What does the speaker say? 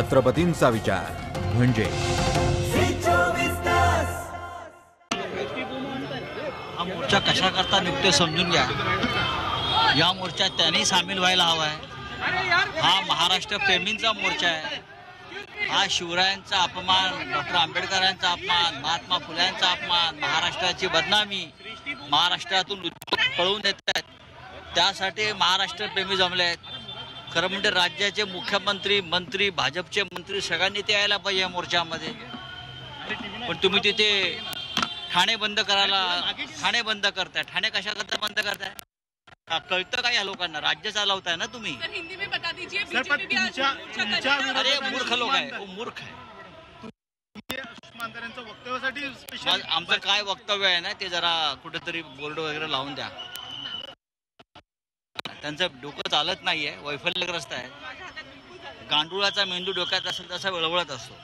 छत्रपतींचा विचार. म्हणजे? हा मोर्चा कशा करता निघतोय समजून घ्या. या मोर्चात त्यांनी सामील व्हायला हवा आहे. हा महाराष्ट्र प्रेमींचा मोर्चा आहे. हा शिवरायांचा अपमान डॉक्टर आंबेडकरांचा अपमान महात्मा फुल्यांचा अपमान महाराष्ट्राची बदनामी महाराष्ट्रातून पळवून देत आहेत. त्यासाठी महाराष्ट्र प्रेमी जमले आहेत. खरं म्हणजे राज्याचे मुख्यमंत्री मंत्री भाजपचे मंत्री सगळ्यांनी ते यायला पाहिजे या मोर्चामध्ये. पण तुम्ही तिथे ठाणे बंद करायला ठाणे बंद करताय. ठाणे कशा करता बंद करताय? का कळतं का या लोकांना? राज्य चालवताय ना तुम्ही। अरे मूर्ख लोक आहे ओ मूर्ख आहे. आमचं काय वक्तव्य आहे ना ते जरा कुठेतरी बोर्ड वगैरे लावून द्या. त्यांचं डोकं चालत नाहीये वैफल्यग्रस्त आहे. गांडुळाचा मेंदू डोक्यात असेल तसा वळवळत असतो.